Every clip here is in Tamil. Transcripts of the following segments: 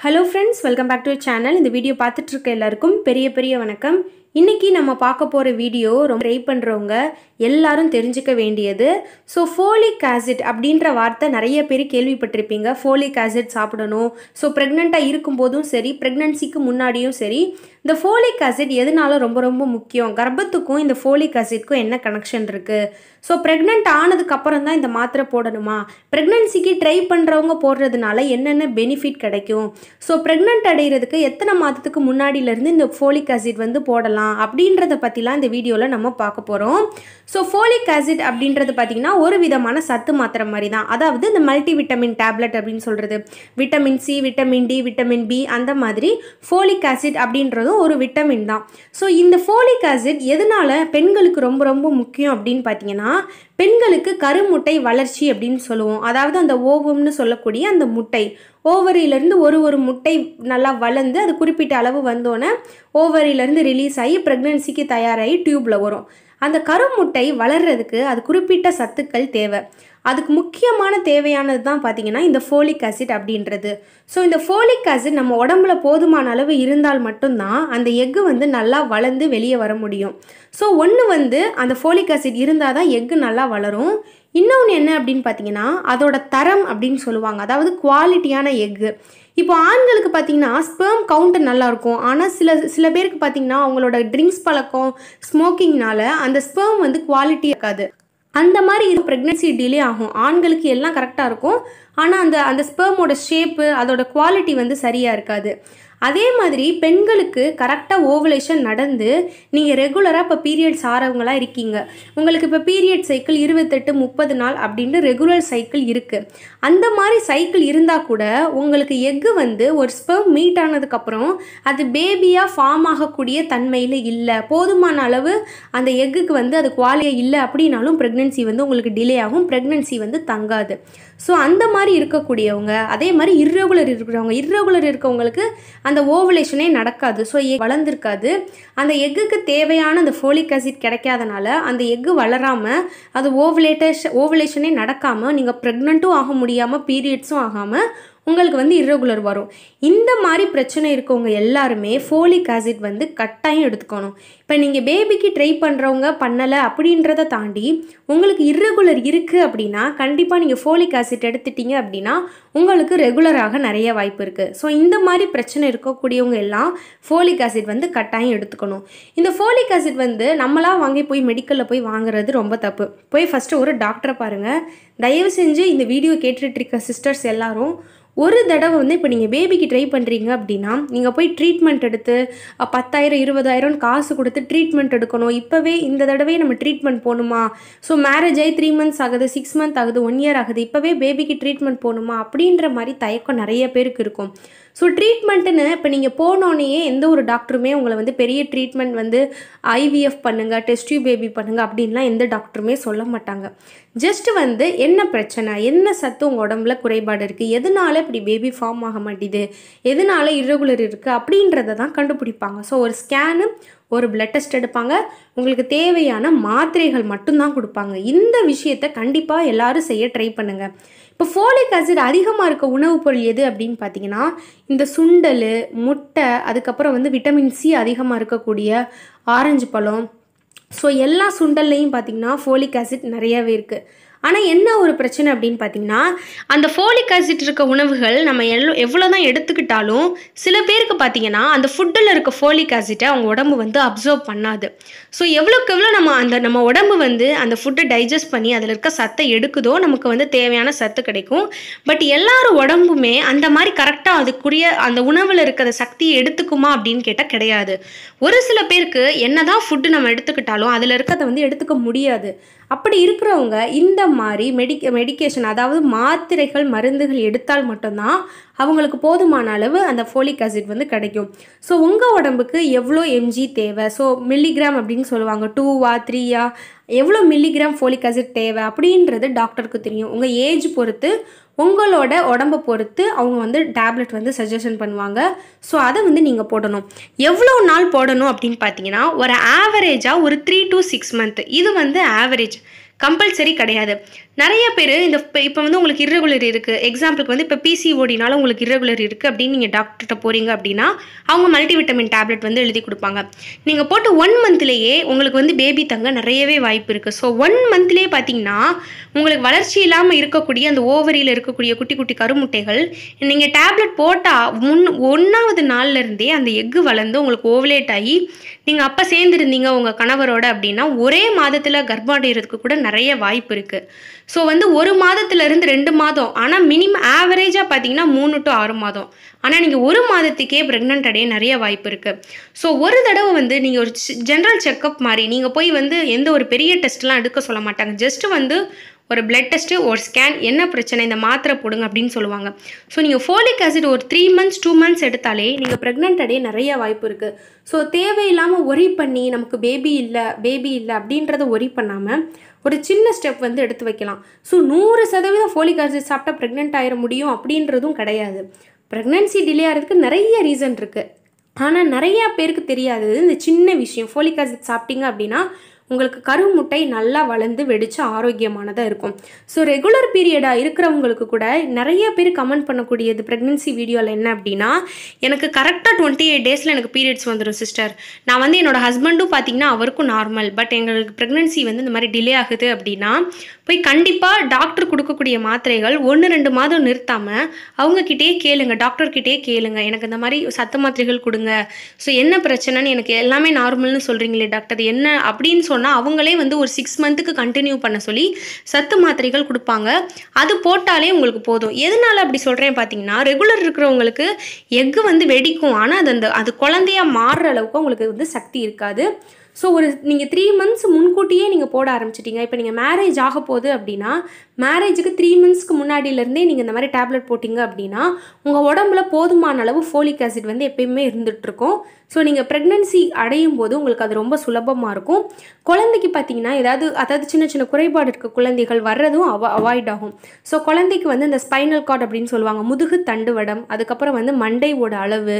Hello friends welcome back to channel இந்த வீடியோ பார்த்துட்ருக்க எல்லாருக்கும் பெரிய பெரிய வணக்கம். இன்னைக்கு நம்ம பார்க்க போகிற வீடியோ ரொம்ப ட்ரை பண்ணுறவங்க எல்லாரும் தெரிஞ்சுக்க வேண்டியது. ஸோ ஃபோலிக் ஆசிட் அப்படின்ற வார்த்தை நிறைய பேர் கேள்விப்பட்டிருப்பீங்க. ஃபோலிக் ஆசிட் சாப்பிடணும். ஸோ ப்ரெக்னெண்ட்டாக இருக்கும்போதும் சரி ப்ரெக்னன்சிக்கு முன்னாடியும் சரி இந்த ஃபோலிக் ஆசிட் எதனால ரொம்ப ரொம்ப முக்கியம்? கர்ப்பத்துக்கும் இந்த ஃபோலிக் ஆசிட்க்கும் என்ன கனெக்ஷன் இருக்குது ஸோ ப்ரெக்னென்ட் ஆனதுக்கப்புறம் தான் இந்த மாத்திரை போடணுமா? ப்ரெக்னன்சிக்கு ட்ரை பண்ணுறவங்க போடுறதுனால என்னென்ன பெனிஃபிட் கிடைக்கும்? ஸோ ப்ரெக்னென்ட் அடைகிறதுக்கு எத்தனை மாதத்துக்கு முன்னாடியிலேருந்து இந்த ஃபோலிக் ஆசிட் வந்து போடலாம்? அப்படின்றத பற்றிலாம் இந்த வீடியோவில் நம்ம பார்க்க போகிறோம் ஸோ ஃபோலிக் ஆசிட் அப்படின்றது பார்த்திங்கன்னா ஒரு விதமான சத்து மாத்திரை மாதிரி தான் அதாவது இந்த மல்டி விட்டமின் டேப்லெட் அப்படின்னு சொல்கிறது vitamin C vitamin D vitamin B அந்த மாதிரி ஃபோலிக் ஆசிட் அப்படின்றதும் ஒரு விட்டமின் தான். ஸோ இந்த ஃபோலிக் ஆசிட் எதனால் பெண்களுக்கு ரொம்ப ரொம்ப முக்கியம் அப்படின்னு பார்த்தீங்கன்னா பெண்களுக்கு கருமுட்டை வளர்ச்சி அப்படின்னு சொல்லுவோம். அதாவது அந்த ஓவம்னு சொல்லக்கூடிய அந்த முட்டை. ஓவரியிலேருந்து ஒரு ஒரு முட்டை நல்லா வளர்ந்து அது குறிப்பிட்ட அளவு வந்தோடனே ஓவரிலேருந்து ரிலீஸ் ஆகி ப்ரெக்னென்சிக்கு தயாராகி டியூப்பில் வரும். அந்த கருமுட்டை வளர்கிறதுக்கு அது குறிப்பிட்ட சத்துக்கள் தேவை. அதுக்கு முக்கியமான தேவையானது தான் பார்த்தீங்கன்னா இந்த ஃபோலிக் ஆசிட் அப்படின்றது. ஸோ இந்த ஃபோலிக் ஆசிட் நம்ம உடம்புல போதுமான அளவு இருந்தால் மட்டும்தான் அந்த எக்கு வந்து நல்லா வளர்ந்து வெளியே வர முடியும். ஸோ ஒன்று வந்து அந்த ஃபோலிக் ஆசிட் இருந்தால் தான் எக்கு நல்லா வளரும். இன்னொன்று என்ன அப்படின்னு பார்த்தீங்கன்னா அதோட தரம் அப்படின்னு சொல்லுவாங்க. அதாவது குவாலிட்டியான எக்கு இப்போ ஆண்களுக்கு பார்த்தீங்கன்னா ஸ்பெர்ம் கவுண்ட் நல்லாயிருக்கும் ஆனால் சில சில பேருக்கு பார்த்தீங்கன்னா அவங்களோட ட்ரிங்க்ஸ் பழக்கம் ஸ்மோக்கிங்னால அந்த ஸ்பெர்ம் வந்து குவாலிட்டி இருக்காது. அந்த மாதிரி இது ப்ரெக்னென்சி டிலே ஆகும். ஆண்களுக்கு எல்லாம் கரெக்டாக இருக்கும். ஆனால் அந்த அந்த ஸ்பெர்மோட ஷேப்பு அதோட குவாலிட்டி வந்து சரியாக இருக்காது. அதே மாதிரி பெண்களுக்கு கரெக்டாக ஓவலேஷன் நடந்து நீங்கள் ரெகுலராக இப்போ பீரியட்ஸ் ஆறவங்களாக இருக்கீங்க. உங்களுக்கு இப்போ பீரியட் சைக்கிள் இருபத்தெட்டு முப்பது நாள் அப்படின்ட்டு ரெகுலர் சைக்கிள் இருக்குது அந்த மாதிரி சைக்கிள் இருந்தால் கூட உங்களுக்கு எக்கு வந்து ஒரு ஸ்பெம் மீட் ஆனதுக்கப்புறம் அது பேபியாக ஃபார்ம் ஆகக்கூடிய தன்மையில் இல்லை. போதுமான அளவு அந்த எக்குக்கு வந்து அது குவாலியாக இல்லை அப்படின்னாலும் ப்ரெக்னென்சி வந்து உங்களுக்கு டிலே ஆகும் ப்ரெக்னென்சி வந்து தங்காது. ஸோ அந்த மாதிரி இருக்கக்கூடியவங்க அதே மாதிரி இர்ரெகுலர் இருக்கிறவங்க இர்ரெகுலர் இருக்கவங்களுக்கு அந்த ஓவலேஷனே நடக்காது. ஸோ வளர்ந்துருக்காது. அந்த எக்குக்கு தேவையான அந்த ஃபோலிக் ஆசிட் கிடைக்காதனால அந்த எக்கு வளராமல் அது ஓவலேட்டேஷ் ஓவலேஷனே நடக்காமல் நீங்கள் ப்ரெக்னெண்ட்டும் ஆக முடியாமல் பீரியட்ஸும் ஆகாமல் உங்களுக்கு வந்து இர்ரெகுலர் வரும். இந்த மாதிரி பிரச்சனை இருக்கவங்க எல்லாருமே ஃபோலிக் ஆசிட் வந்து கட்டாயம் எடுத்துக்கணும். இப்போ நீங்கள் பேபிக்கு ட்ரை பண்ணுறவங்க பண்ணலை அப்படின்றத தாண்டி உங்களுக்கு இர்ரெகுலர் இருக்குது அப்படின்னா கண்டிப்பாக நீங்கள் ஃபோலிக் ஆசிட் எடுத்துட்டீங்க அப்படின்னா உங்களுக்கு ரெகுலராக நிறைய வாய்ப்பு இருக்குது ஸோ இந்த மாதிரி பிரச்சனை இருக்கக்கூடியவங்க எல்லாம் ஃபோலிக் ஆசிட் வந்து கட்டாயம் எடுத்துக்கணும். இந்த ஃபோலிக் ஆசிட் வந்து நம்மளாக வாங்கி போய் மெடிக்கலில் போய் வாங்குறது ரொம்ப தப்பு. போய் ஃபஸ்ட்டு ஒரு டாக்டரை பாருங்கள் தயவு செஞ்சு இந்த வீடியோ கேட்டுட்டு இருக்க சிஸ்டர்ஸ் எல்லாரும் ஒரு தடவை வந்து இப்போ நீங்கள் பேபிக்கு ட்ரை பண்ணுறீங்க அப்படின்னா நீங்கள் போய் ட்ரீட்மெண்ட் எடுத்து பத்தாயிரம் இருபதாயிரம் காசு கொடுத்து ட்ரீட்மெண்ட் எடுக்கணும். இப்போவே இந்த தடவை நம்ம ட்ரீட்மெண்ட் போகணுமா? ஸோ மேரேஜ் ஆகி த்ரீ மந்த்ஸ் ஆகுது சிக்ஸ் மந்த் ஆகுது ஒன் இயர் ஆகுது. இப்போவே பேபிக்கு ட்ரீட்மெண்ட் போகணுமா? அப்படின்ற மாதிரி தயக்கம் நிறைய பேருக்கு இருக்கும். ஸோ ட்ரீட்மெண்ட்டுன்னு இப்போ நீங்கள் போனோடனே எந்த ஒரு டாக்டருமே உங்களை வந்து பெரிய ட்ரீட்மெண்ட் வந்து ஐவிஎஃப் பண்ணுங்கள் டெஸ்டியூ பேபி பண்ணுங்கள் அப்படின்லாம் எந்த டாக்டருமே சொல்ல மாட்டாங்க. ஜஸ்ட் வந்து என்ன பிரச்சனை என்ன சத்து உங்கள் உடம்புல குறைபாடு இருக்குது எதனால அப்படி பேபி ஃபார்ம் ஆக மாட்டேது எதனால இரகுலர் இருக்குது அப்படின்றத தான் கண்டுபிடிப்பாங்க. ஸோ ஒரு ஸ்கேனு ஒரு பிளட் டெஸ்ட் எடுப்பாங்க. உங்களுக்கு தேவையான மாத்திரைகள் மட்டும்தான் கொடுப்பாங்க. இந்த விஷயத்தை கண்டிப்பாக எல்லாரும் செய்ய ட்ரை பண்ணுங்கள் இப்போ ஃபோலிக் ஆசிட் அதிகமாக இருக்க உணவுப் பொருள் எது அப்படின்னு பார்த்தீங்கன்னா இந்த சுண்டல் முட்டை அதுக்கப்புறம் வந்து விட்டமின் சி அதிகமாக இருக்கக்கூடிய ஆரஞ்சு பழம். ஸோ எல்லா சுண்டல்லையும் பார்த்தீங்கன்னா ஃபோலிக் ஆசிட் நிறையவே இருக்குது ஆனால் என்ன ஒரு பிரச்சனை அப்படின்னு பார்த்தீங்கன்னா அந்த ஃபோலிக் ஆசிட் இருக்க உணவுகள் நம்ம எவ்வளோ எவ்வளோ தான் எடுத்துக்கிட்டாலும் சில பேருக்கு பார்த்தீங்கன்னா அந்த ஃபுட்டில் இருக்க ஃபோலிக் ஆசிட்டை அவங்க உடம்பு வந்து அப்சர்வ் பண்ணாது. ஸோ எவ்வளோக்கு எவ்வளோ நம்ம அந்த நம்ம உடம்பு வந்து அந்த ஃபுட்டை டைஜஸ்ட் பண்ணி அதில் இருக்க சத்தை எடுக்குதோ நமக்கு வந்து தேவையான சத்து கிடைக்கும். பட் எல்லாரும் உடம்புமே அந்த மாதிரி கரெக்டாக அதுக்குரிய அந்த உணவில் இருக்கிற சக்தியை எடுத்துக்குமா அப்படின்னு கேட்டால் கிடையாது. ஒரு சில பேருக்கு என்ன தான் ஃபுட்டு நம்ம எடுத்துக்கிட்டாலும் அதில் இருக்கிறத வந்து எடுத்துக்க முடியாது. அப்படி இருக்கிறவங்க இந்த மாதிரி மெடிக்க மெடிக்கேஷன் அதாவது மாத்திரைகள் மருந்துகள் எடுத்தால் மட்டும்தான் அவங்களுக்கு போதுமான அளவு அந்த ஃபோலிக் ஆசிட் வந்து கிடைக்கும். ஸோ உங்கள் உடம்புக்கு எவ்வளோ எம்ஜி தேவை? ஸோ மில்லிகிராம் அப்படின்னு சொல்லுவாங்க. டூவா த்ரீயா எவ்வளோ மில்லிகிராம் ஃபோலிக் ஆசிட் தேவை அப்படின்றது டாக்டருக்கு தெரியும். உங்கள் ஏஜ் பொறுத்து உங்களோட உடம்பை பொறுத்து அவங்க வந்து டேப்லெட் வந்து சஜஷன் பண்ணுவாங்க. ஸோ அதை வந்து நீங்கள் போடணும். எவ்வளோ நாள் போடணும் அப்படின்னு பார்த்தீங்கன்னா ஒரு ஆவரேஜாக ஒரு த்ரீ டு சிக்ஸ் மந்த் இது வந்து ஆவரேஜ் கம்பல்சரி கிடையாது. நிறைய பேர் இந்த இப்போ வந்து உங்களுக்கு இரகுலர் இருக்குது எக்ஸாம்பிளுக்கு வந்து இப்போ பிசிஓடினால உங்களுக்கு இரகுலர் இருக்குது அப்படின்னு நீங்கள் டாக்டர்கிட்ட போகிறீங்க அப்படின்னா அவங்க மல்டிவிட்டமின் டேப்லெட் வந்து எழுதி கொடுப்பாங்க. நீங்கள் போட்டு ஒன் மந்த்லேயே உங்களுக்கு வந்து பேபி தங்க நிறையவே வாய்ப்பு இருக்குது ஸோ ஒன் மந்த்லேயே பார்த்தீங்கன்னா உங்களுக்கு வளர்ச்சி இல்லாமல் இருக்கக்கூடிய அந்த ஓவரியில் இருக்கக்கூடிய குட்டி குட்டி கருமுட்டைகள் நீங்கள் டேப்லெட் போட்டால் முன் ஒன்றாவது நாள்லேருந்தே அந்த எக்கு வளர்ந்து உங்களுக்கு ஓவலேட் ஆகி நீங்கள் அப்போ சேர்ந்துருந்தீங்க உங்கள் கணவரோட அப்படின்னா ஒரே மாதத்தில் கர்ப்பம் அடைகிறதுக்கு கூட நிறைய வாய்ப்பு இருக்குது ஸோ வந்து ஒரு மாதத்துலேருந்து ரெண்டு மாதம். ஆனால் மினிமம் ஆவரேஜாக பார்த்தீங்கன்னா மூணு டு ஆறு மாதம். ஆனால் நீங்கள் ஒரு மாதத்துக்கே ப்ரெக்னென்ட் அடைய நிறைய வாய்ப்பு இருக்குது ஸோ ஒரு தடவை வந்து நீங்கள் ஒரு ஜென்ரல் செக்கப் மாதிரி நீங்கள் போய் வந்து எந்த ஒரு பெரிய டெஸ்ட்லாம் எடுக்க சொல்ல மாட்டாங்க. ஜஸ்ட்டு வந்து ஒரு பிளட் டெஸ்ட்டு ஒரு ஸ்கேன் என்ன பிரச்சனை இந்த மாத்திரை போடுங்க அப்படின்னு சொல்லுவாங்க. ஸோ நீங்கள் ஃபோலிக் ஆசிட் ஒரு த்ரீ மந்த்ஸ் டூ மந்த்ஸ் எடுத்தாலே நீங்கள் ப்ரெக்னென்ட் அடைய நிறைய வாய்ப்பு இருக்குது ஸோ தேவையில்லாமல் ஒரி பண்ணி நமக்கு பேபி இல்லை பேபி இல்லை அப்படின்றத ஒரி பண்ணாமல் ஒரு சின்ன ஸ்டெப் வந்து எடுத்து வைக்கலாம். ஸோ நூறு சதவீதம் ஃபோலிக் ஆசிட் சாப்பிட்டா ப்ரெக்னென்ட் ஆயிட முடியும் அப்படின்றதும் கிடையாது. ப்ரெக்னென்சி டிலே ஆகிறதுக்கு நிறைய ரீசன் இருக்குது ஆனால் நிறையா பேருக்கு தெரியாதது இந்த சின்ன விஷயம். ஃபோலிக் ஆசிட் சாப்பிட்டீங்க அப்படின்னா உங்களுக்கு கருமுட்டை நல்லா வளர்ந்து வெடித்து ஆரோக்கியமானதாக இருக்கும். ஸோ ரெகுலர் பீரியடாக இருக்கிறவங்களுக்கு கூட நிறைய பேர் கமெண்ட் பண்ணக்கூடியது ப்ரெக்னென்சி வீடியோவில் என்ன அப்படின்னா எனக்கு கரெக்டாக டுவெண்ட்டி எயிட் டேஸில் எனக்கு பீரியட்ஸ் வந்துடும் சிஸ்டர் நான் வந்து என்னோட ஹஸ்பண்டும் பார்த்தீங்கன்னா அவருக்கும் நார்மல் பட் எங்களுக்கு ப்ரெக்னென்சி வந்து இந்த மாதிரி டிலே ஆகுது அப்படின்னா போய் கண்டிப்பாக டாக்டர் கொடுக்கக்கூடிய மாத்திரைகள் ஒன்று ரெண்டு மாதம் நிறுத்தாமல் அவங்கக்கிட்டே கேளுங்க டாக்டர்கிட்டே கேளுங்க. எனக்கு இந்த மாதிரி சத்து மாத்திரைகள் கொடுங்க. ஸோ என்ன பிரச்சனைன்னு எனக்கு எல்லாமே நார்மல்னு சொல்கிறீங்களே டாக்டர் என்ன அப்படின்னு சொன்னால் அவங்களே வந்து ஒரு சிக்ஸ் மந்த்துக்கு கண்டினியூ பண்ண சொல்லி சத்து மாத்திரைகள் கொடுப்பாங்க. அது போட்டாலே உங்களுக்கு போதும். எதனால் அப்படி சொல்கிறேன் பார்த்தீங்கன்னா ரெகுலர் இருக்கிறவங்களுக்கு எக்கு வந்து வெடிக்கும். ஆனால் அது அந்த அது குழந்தையாக மாறுற அளவுக்கு உங்களுக்கு வந்து சக்தி இருக்காது. ஸோ ஒரு நீங்கள் த்ரீ மந்த்ஸ் முன்கூட்டியே நீங்கள் போட ஆரம்பிச்சிட்டிங்க. இப்போ நீங்கள் மேரேஜ் ஆக போகுது அப்படின்னா மேரேஜுக்கு த்ரீ மந்த்ஸ்க்கு முன்னாடியிலேருந்தே நீங்கள் இந்த மாதிரி டேப்லெட் போட்டிங்க அப்படின்னா உங்கள் உடம்புல போதுமான அளவு ஃபோலிக் ஆசிட் வந்து எப்பயுமே இருந்துகிட்ருக்கும். ஸோ நீங்கள் ப்ரெக்னென்சி அடையும் போது உங்களுக்கு அது ரொம்ப சுலபமாக இருக்கும். குழந்தைக்கு பார்த்தீங்கன்னா ஏதாவது அதாவது சின்ன சின்ன குறைபாடு இருக்க குழந்தைகள் வர்றதும் அவ அவாய்ட் ஆகும். ஸோ குழந்தைக்கு வந்து இந்த ஸ்பைனல் கார்டு அப்படின்னு சொல்லுவாங்க. முதுகு தண்டுவடம் அதுக்கப்புறம் வந்து மண்டையோட அளவு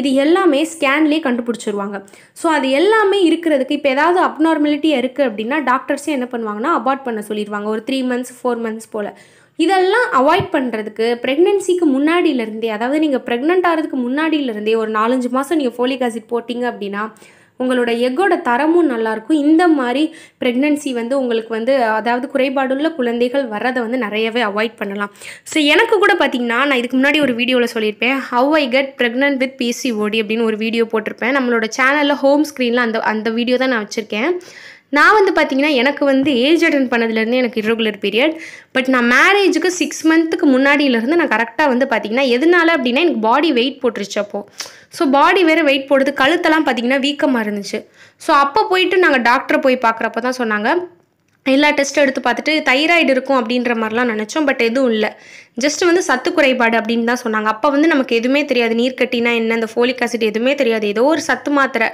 இது எல்லாமே ஸ்கேன்லேயே கண்டுபிடிச்சிருவாங்க. ஸோ அது எல்லாமே இருக்கிறது அதுக்கு இப்போ ஏதாவது அப்நார்மலிட்டியாக இருக்குது அப்படின்னா டாக்டர்ஸே என்ன பண்ணுவாங்கன்னா அபார்ட் பண்ண சொல்லிடுவாங்க ஒரு த்ரீ மந்த்ஸ் ஃபோர் மந்த்ஸ் போல். இதெல்லாம் அவாய்ட் பண்ணுறதுக்கு ப்ரெக்னென்சிக்கு முன்னாடியிலேருந்தே அதாவது நீங்கள் ப்ரெக்னென்ட் ஆகிறதுக்கு முன்னாடியிலேருந்தே ஒரு நாலஞ்சு மாதம் நீங்கள் ஃபோலிக் ஆசிட் போட்டிங்க அப்படின்னா உங்களோட எக்கோட தரமும் நல்லாயிருக்கும். இந்த மாதிரி ப்ரெக்னென்சி வந்து உங்களுக்கு வந்து அதாவது குறைபாடுள்ள குழந்தைகள் வர்றதை வந்து நிறையவே அவாய்ட் பண்ணலாம். ஸோ எனக்கு கூட பார்த்தீங்கன்னா நான் இதுக்கு முன்னாடி ஒரு வீடியோவில் சொல்லியிருப்பேன் how I get pregnant with PCOD அப்படின்னு ஒரு வீடியோ போட்டிருப்பேன். நம்மளோட சேனலில் ஹோம் ஸ்க்ரீனில் அந்த அந்த வீடியோ தான் நான் வச்சுருக்கேன். நான் வந்து பார்த்தீங்கன்னா எனக்கு வந்து ஏஜ் அட்டன் பண்ணதுலேருந்து எனக்கு irregular பீரியட் பட் நான் மேரேஜுக்கு சிக்ஸ் மந்த்துக்கு முன்னாடியிலேருந்து நான் கரெக்டாக வந்து பார்த்தீங்கன்னா எதனால அப்படின்னா எனக்கு பாடி வெயிட் போட்டுருச்சு அப்போது ஸோ பாடி வேறு வெயிட் போடுது. கழுத்தெல்லாம் பார்த்தீங்கன்னா வீக்கமாக இருந்துச்சு. ஸோ அப்போ போயிட்டு நாங்கள் டாக்டரை போய் பார்க்குறப்ப தான் சொன்னாங்க. எல்லா டெஸ்ட்டும் எடுத்து பார்த்துட்டு தைராய்டு இருக்கும் அப்படின்ற மாதிரிலாம் நினச்சோம். பட் எதுவும் இல்லை. ஜஸ்ட் வந்து சத்து குறைபாடு அப்படின்னு தான் சொன்னாங்க. அப்போ வந்து நமக்கு எதுவுமே தெரியாது. நீர்க்கட்டினா என்ன? இந்த ஃபோலிக் ஆசிட் எதுவுமே தெரியாது. ஏதோ ஒரு சத்து மாத்திரை.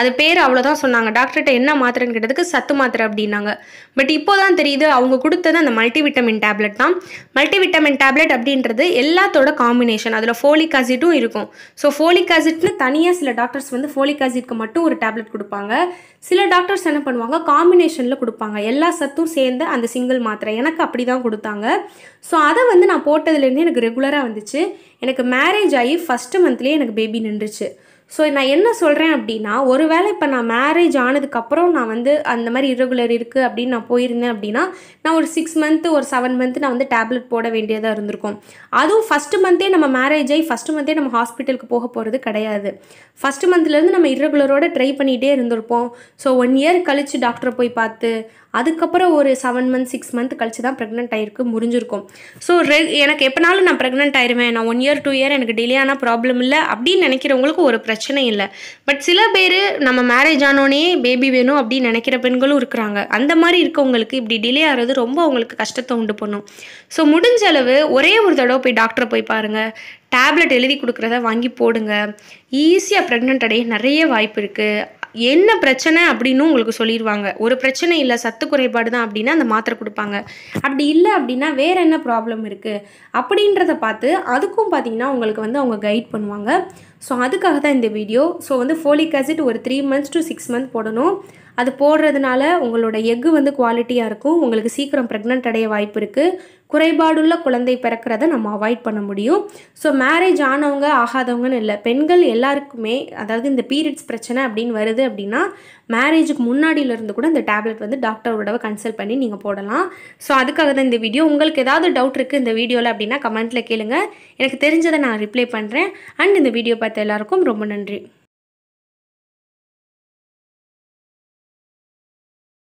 அது பேர் அவ்வளோதான் சொன்னாங்க. டாக்டர்கிட்ட என்ன மாத்திரைன்னு கேட்டதுக்கு சத்து மாத்திரை அப்படின்னாங்க. பட் இப்போ தான் தெரியுது அவங்க கொடுத்தது அந்த மல்டிவிட்டமின் டேப்லெட் தான். மல்டிவிட்டமின் டேப்லெட் அப்படின்றது எல்லாத்தோட காம்பினேஷன் அதில் ஃபோலிக் ஆசிட்டும் இருக்கும். ஸோ ஃபோலிக் ஆசிட்னு தனியாக சில டாக்டர்ஸ் வந்து ஃபோலிக் ஆசிட்க்கு மட்டும் ஒரு டேப்லெட் கொடுப்பாங்க. சில டாக்டர்ஸ் என்ன பண்ணுவாங்க காம்பினேஷனில் கொடுப்பாங்க. எல்லா சத்தும் சேர்ந்து அந்த சிங்கிள் மாத்திரை. எனக்கு அப்படி தான் கொடுத்தாங்க. ஸோ அதை வந்து நான் போட்டதுலேருந்து எனக்கு ரெகுலராக வந்துச்சு. எனக்கு மேரேஜ் ஆகி ஃபஸ்ட்டு மந்த்லேயே எனக்கு பேபி நின்றுச்சு. ஸோ நான் என்ன சொல்கிறேன் அப்படின்னா ஒருவேளை இப்போ நான் மேரேஜ் ஆனதுக்கப்புறம் நான் வந்து அந்த மாதிரி இரகுலர் இருக்குது அப்படின்னு நான் போயிருந்தேன் அப்படின்னா நான் ஒரு சிக்ஸ் மந்த்து ஒரு செவன் மந்த்து நான் வந்து டேப்லெட் போட வேண்டியதாக இருந்திருக்கும். அதுவும் ஃபஸ்ட்டு மந்த்தே நம்ம மேரேஜ் ஆகி ஃபஸ்ட்டு மந்த்தே நம்ம ஹாஸ்பிட்டலுக்கு போக போகிறது கிடையாது. ஃபஸ்ட்டு மந்த்லேருந்து நம்ம இரகுலரோட ட்ரை பண்ணிகிட்டே இருந்திருப்போம். ஸோ ஒன் இயர் கழித்து டாக்டரை போய் பார்த்து அதுக்கப்புறம் ஒரு செவன் மந்த் சிக்ஸ் மந்த் கழிச்சு தான் ப்ரெக்னென்ட் ஆயிருக்கு முடிஞ்சிருக்கும். ஸோ ரெ எனக்கு எப்போனாலும் நான் ப்ரெக்னென்ட் ஆயிருவேன். நான் ஒன் இயர் டூ இயர் எனக்கு டிலே ஆனால் ப்ராப்ளம் இல்லை அப்படின்னு நினைக்கிறவங்களுக்கு ஒரு பிரச்சனை பிரச்சனை இல்லை. பட் சில பேர் நம்ம மேரேஜ் ஆனோடனே பேபி வேணும் அப்படின்னு நினைக்கிற பெண்களும் இருக்கிறாங்க. அந்த மாதிரி இருக்கவங்களுக்கு இப்படி டிலே ஆகிறது ரொம்ப அவங்களுக்கு கஷ்டத்தை உண்டு பண்ணும். ஸோ முடிஞ்ச அளவு ஒரே ஒரு தடவை போய் டாக்டரை போய் பாருங்கள் டேப்லெட் எழுதி கொடுக்குறத வாங்கி போடுங்க. ஈஸியாக ப்ரெக்னென்ட் அடைய நிறைய வாய்ப்பு இருக்குது என்ன பிரச்சனை அப்படின்னு உங்களுக்கு சொல்லிடுவாங்க ஒரு பிரச்சனை இல்லை சத்து குறைபாடு தான் அப்படின்னா அந்த மாத்திரை கொடுப்பாங்க. அப்படி இல்லை அப்படின்னா வேறு என்ன ப்ராப்ளம் இருக்குது அப்படின்றத பார்த்து அதுக்கும் பார்த்தீங்கன்னா உங்களுக்கு வந்து அவங்க கைட் பண்ணுவாங்க. ஸோ அதுக்காக தான் இந்த வீடியோ ஸோ வந்து ஃபோலிக் ஆசிட் ஒரு three months to six month போடணும். அது போடுறதுனால உங்களோட எக்கு வந்து குவாலிட்டியாக இருக்கும். உங்களுக்கு சீக்கிரம் ப்ரெக்னென்ட் அடைய வாய்ப்பு இருக்குது குறைபாடுள்ள குழந்தை பிறக்கிறத நம்ம அவாய்ட் பண்ண முடியும். ஸோ மேரேஜ் ஆனவங்க ஆகாதவங்கன்னு இல்லை. பெண்கள் எல்லாருக்குமே அதாவது இந்த பீரியட்ஸ் பிரச்சனை அப்படின்னு வருது அப்படின்னா மேரேஜுக்கு முன்னாடியிலேருந்து கூட இந்த டேப்லெட் வந்து டாக்டரோட கன்சல்ட் பண்ணி நீங்கள் போடலாம். ஸோ அதுக்காக தான் இந்த வீடியோ உங்களுக்கு ஏதாவது டவுட் இருக்குது இந்த வீடியோவில் அப்படின்னா கமெண்ட்டில் கேளுங்கள் எனக்கு தெரிஞ்சதை நான் ரிப்ளை பண்ணுறேன் அண்ட் இந்த வீடியோ பார்த்த எல்லாருக்கும் ரொம்ப நன்றி.